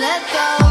let go.